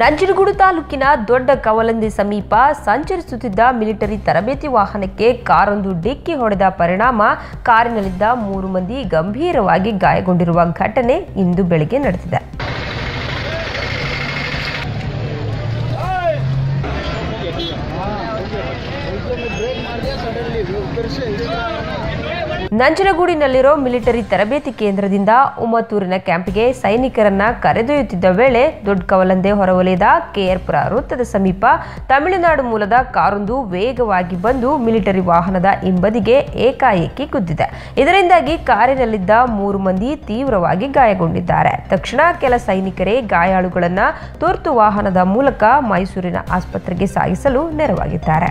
ನಂಜನಗೂಡು ತಾಲೂಕಿನ ದೊಡ್ಡ ಕವಲಂದಿ ಸಮೀಪ ಸಂಚರಿಸುತ್ತಿದ್ದ ಮಿಲಿಟರಿ ತರಬೇತಿ ವಾಹನಕ್ಕೆ ಕಾರೊಂದು ಡಿಕ್ಕಿ ಹೊಡೆದ ಪರಿಣಾಮ, ಕಾರಿನಲ್ಲಿದ್ದ ಮೂರು ಮಂದಿ ಗಂಭೀರವಾಗಿ ಗಾಯಗೊಂಡಿರುವ ಘಟನೆ ಇಂದು ಬೆಳಗ್ಗೆ ನಡೆದಿದೆ. ನಂಜನಗೂಡಿನಲ್ಲಿರೋ ಮಿಲಿಟರಿ ತರಬೇತಿ ಕೇಂದ್ರದಿಂದ ಉಮ್ಮತ್ತೂರಿನ ಕ್ಯಾಂಪ್ಗೆ ಸೈನಿಕರನ್ನ ಕರೆದೊಯ್ಯುತ್ತಿದ್ದ ವೇಳೆ ದೊಡ್ಡ ಕವಲಂದೆ ಹೊರವಲಯದ ಕೆಆರ್ಪುರ ವೃತ್ತದ ಸಮೀಪ ತಮಿಳುನಾಡು ಮೂಲದ ಕಾರೊಂದು ವೇಗವಾಗಿ ಬಂದು ಮಿಲಿಟರಿ ವಾಹನದ ಹಿಂಬದಿಗೆ ಏಕಾಏಕಿ ಕುದ್ದಿದೆ. ಇದರಿಂದಾಗಿ ಕಾರಿನಲ್ಲಿದ್ದ ಮೂರು ಮಂದಿ ತೀವ್ರವಾಗಿ ಗಾಯಗೊಂಡಿದ್ದಾರೆ. ತಕ್ಷಣ ಕೆಲ ಸೈನಿಕರೇ ಗಾಯಾಳುಗಳನ್ನ ತುರ್ತು ವಾಹನದ ಮೂಲಕ ಮೈಸೂರಿನ ಆಸ್ಪತ್ರೆಗೆ ಸಾಗಿಸಲು ನೆರವಾಗಿದ್ದಾರೆ.